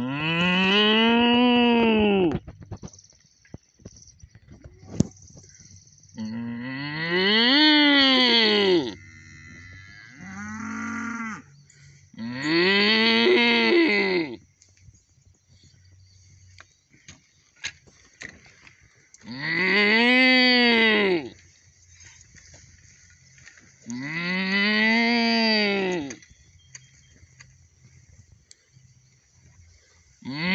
Mm-hmm. Mm-hmm.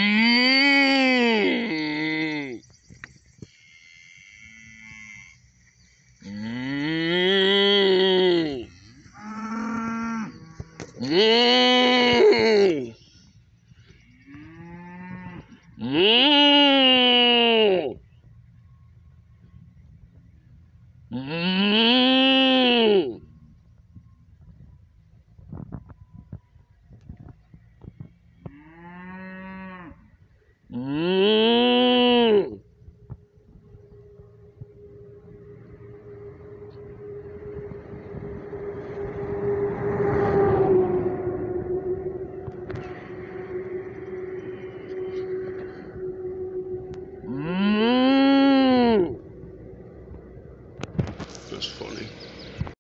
mm-hmm. mm-hmm. was funny.